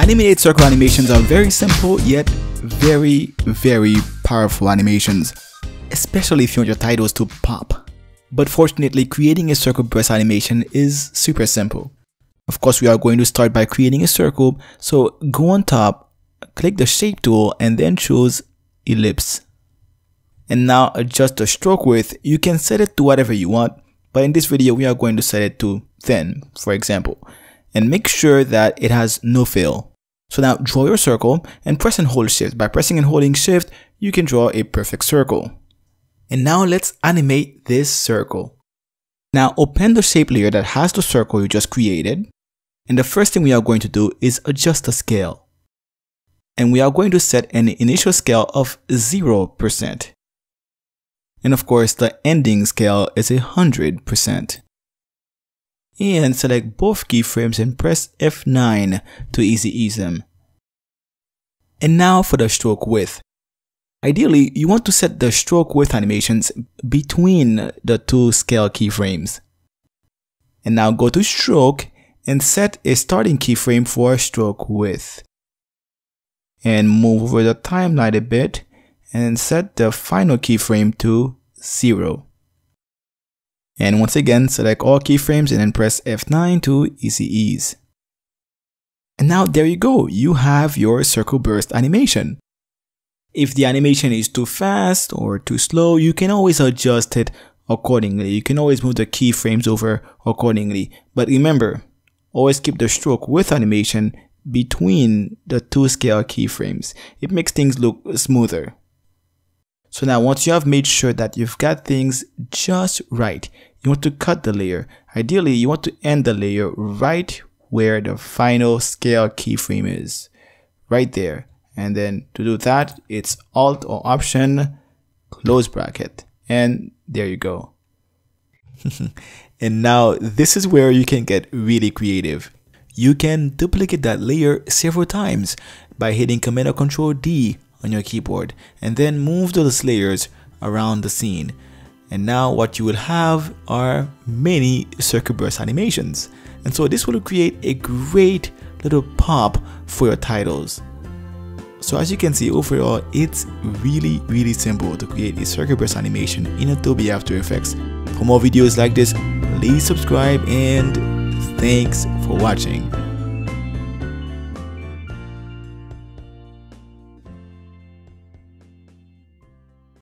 Animated circle animations are very simple yet very, very powerful animations, especially if you want your titles to pop. But fortunately, creating a circle burst animation is super simple. Of course, we are going to start by creating a circle, so go on top, click the shape tool and then choose ellipse. And now adjust the stroke width, you can set it to whatever you want, but in this video we are going to set it to thin, for example. And make sure that it has no fill. So now draw your circle and press and hold shift. By pressing and holding shift, you can draw a perfect circle. And now let's animate this circle. Now open the shape layer that has the circle you just created. And the first thing we are going to do is adjust the scale. And we are going to set an initial scale of 0%. And of course, the ending scale is 100% and select both keyframes and press F9 to easy ease them. And now for the stroke width. Ideally, you want to set the stroke width animations between the two scale keyframes. And now go to stroke and set a starting keyframe for stroke width. And move over the timeline a bit and set the final keyframe to 0. And once again, select all keyframes and then press F9 to easy ease. And now there you go, you have your circle burst animation. If the animation is too fast or too slow, you can always adjust it accordingly. You can always move the keyframes over accordingly. But remember, always keep the stroke width animation between the two scale keyframes. It makes things look smoother. So now once you have made sure that you've got things just right, you want to cut the layer. Ideally, you want to end the layer right where the final scale keyframe is. Right there. And then to do that, it's Alt or Option, close bracket. And there you go. and now this is where you can get really creative. You can duplicate that layer several times by hitting Command or Control D on your keyboard and then move those layers around the scene. And now what you will have are many circle burst animations. And so this will create a great little pop for your titles. So as you can see overall, it's really really simple to create a circle burst animation in Adobe After Effects. For more videos like this, please subscribe and thanks for watching.